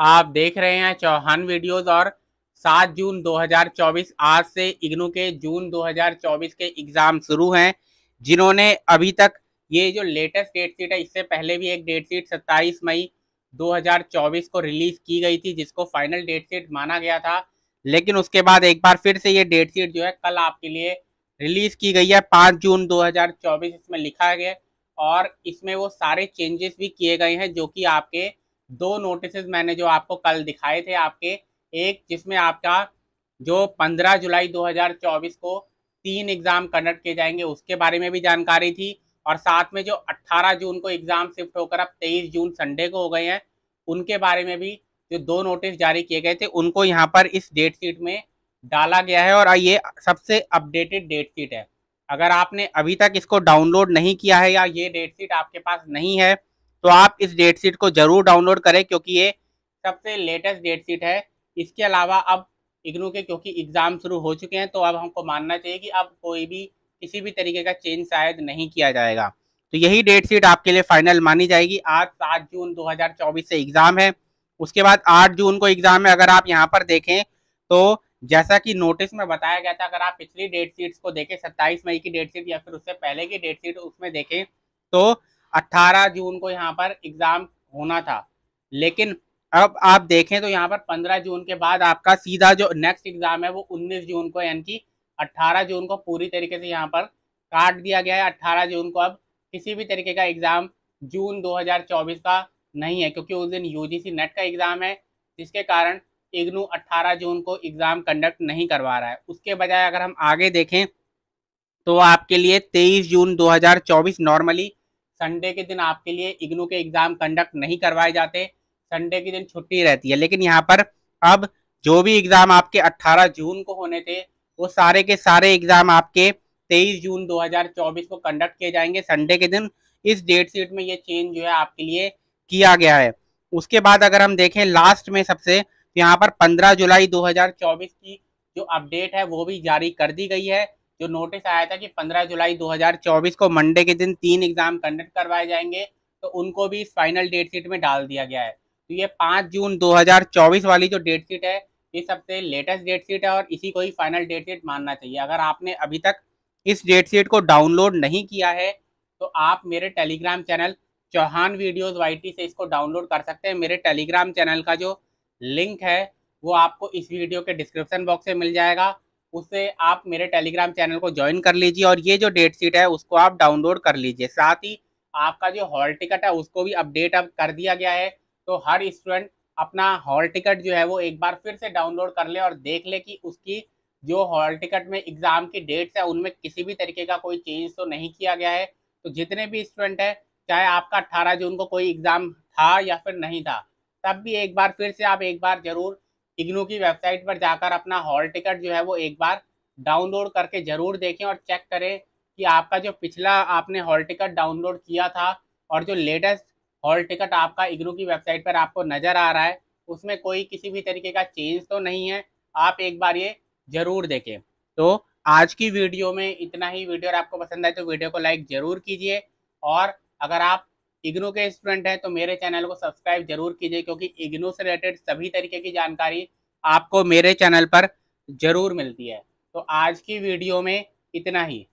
आप देख रहे हैं चौहान वीडियोस और 7 जून 2024 आज से इग्नू के जून 2024 के एग्ज़ाम शुरू हैं, जिन्होंने अभी तक ये जो लेटेस्ट डेट शीट है, इससे पहले भी एक डेट शीट 27 मई 2024 को रिलीज़ की गई थी, जिसको फाइनल डेट शीट माना गया था। लेकिन उसके बाद एक बार फिर से ये डेट शीट जो है, कल आपके लिए रिलीज़ की गई है, पाँच जून 2024 इसमें लिखा गया और इसमें वो सारे चेंजेस भी किए गए हैं, जो कि आपके दो नोटिस मैंने जो आपको कल दिखाए थे आपके, एक जिसमें आपका जो 15 जुलाई 2024 को तीन एग्ज़ाम कंडक्ट किए जाएँगे, उसके बारे में भी जानकारी थी। और साथ में जो 18 जून को एग्ज़ाम शिफ्ट होकर अब 23 जून संडे को हो गए हैं, उनके बारे में भी जो दो नोटिस जारी किए गए थे, उनको यहाँ पर इस डेट शीट में डाला गया है। और ये सबसे अपडेटेड डेट शीट है। अगर आपने अभी तक इसको डाउनलोड नहीं किया है या ये डेट शीट आपके पास नहीं है तो आप इस डेट शीट को ज़रूर डाउनलोड करें, क्योंकि ये सबसे लेटेस्ट डेट शीट है। इसके अलावा अब इग्नू के, क्योंकि एग्ज़ाम शुरू हो चुके हैं तो अब हमको मानना चाहिए कि अब कोई भी किसी भी तरीके का चेंज शायद नहीं किया जाएगा। तो यही डेट शीट आपके लिए फाइनल मानी जाएगी। आज सात जून 2024 से एग्ज़ाम है। उसके बाद आठ जून को एग्ज़ाम है। अगर आप यहाँ पर देखें तो जैसा कि नोटिस में बताया गया था, अगर आप पिछली डेट शीट्स को देखें, सत्ताईस मई की डेट शीट या फिर उससे पहले की डेट शीट उसमें देखें तो 18 जून को यहाँ पर एग्ज़ाम होना था। लेकिन अब आप देखें तो यहाँ पर 15 जून के बाद आपका सीधा जो नेक्स्ट एग्ज़ाम है वो 19 जून को, यानी कि 18 जून को पूरी तरीके से यहाँ पर काट दिया गया है। 18 जून को अब किसी भी तरीके का एग्ज़ाम जून 2024 का नहीं है, क्योंकि उस दिन यूजीसी नेट का एग्ज़ाम है, जिसके कारण इग्नू 18 जून को एग्ज़ाम कंडक्ट नहीं करवा रहा है। उसके बजाय अगर हम आगे देखें तो आपके लिए 23 जून 2024 नॉर्मली संडे के दिन आपके लिए इग्नू के एग्ज़ाम कंडक्ट नहीं करवाए जाते। संडे के दिन छुट्टी रहती है, लेकिन यहाँ पर अब जो भी एग्ज़ाम आपके 18 जून को होने थे, वो सारे के सारे एग्ज़ाम आपके 23 जून 2024 को कंडक्ट किए जाएँगे। संडे के दिन इस डेट शीट में ये चेंज जो है आपके लिए किया गया है। उसके बाद अगर हम देखें लास्ट में सबसे तो यहाँ पर 15 जुलाई 2024 की जो अपडेट है, वो भी जारी कर दी गई है। जो नोटिस आया था कि 15 जुलाई 2024 को मंडे के दिन तीन एग्ज़ाम कंडक्ट करवाए जाएँगे तो उनको भी इस फाइनल डेट शीट में डाल दिया गया है। तो ये 5 जून 2024 वाली जो डेट शीट है, ये सबसे लेटेस्ट डेट शीट है और इसी को ही फाइनल डेट शीट मानना चाहिए। अगर आपने अभी तक इस डेट शीट को डाउनलोड नहीं किया है तो आप मेरे टेलीग्राम चैनल चौहान वीडियोज़ वाई से इसको डाउनलोड कर सकते हैं। मेरे टेलीग्राम चैनल का जो लिंक है, वो आपको इस वीडियो के डिस्क्रिप्शन बॉक्स में मिल जाएगा। उससे आप मेरे टेलीग्राम चैनल को ज्वाइन कर लीजिए और ये जो डेट शीट है, उसको आप डाउनलोड कर लीजिए। साथ ही आपका जो हॉल टिकट है, उसको भी अपडेट अब कर दिया गया है। तो हर स्टूडेंट अपना हॉल टिकट जो है, वो एक बार फिर से डाउनलोड कर ले और देख ले कि उसकी जो हॉल टिकट में एग्ज़ाम की डेट्स है, उनमें किसी भी तरीके का कोई चेंज तो नहीं किया गया है। तो जितने भी स्टूडेंट है, चाहे आपका अट्ठारह जून को कोई एग्ज़ाम था या फिर नहीं था, तब भी एक बार फिर से आप एक बार ज़रूर इग्नू की वेबसाइट पर जाकर अपना हॉल टिकट जो है वो एक बार डाउनलोड करके ज़रूर देखें और चेक करें कि आपका जो पिछला आपने हॉल टिकट डाउनलोड किया था और जो लेटेस्ट हॉल टिकट आपका इग्नू की वेबसाइट पर आपको नज़र आ रहा है, उसमें कोई किसी भी तरीके का चेंज तो नहीं है। आप एक बार ये ज़रूर देखें। तो आज की वीडियो में इतना ही। वीडियो आपको पसंद आए तो वीडियो को लाइक ज़रूर कीजिए और अगर आप इग्नू के स्टूडेंट हैं तो मेरे चैनल को सब्सक्राइब ज़रूर कीजिए, क्योंकि इग्नू से रिलेटेड सभी तरीके की जानकारी आपको मेरे चैनल पर ज़रूर मिलती है। तो आज की वीडियो में इतना ही।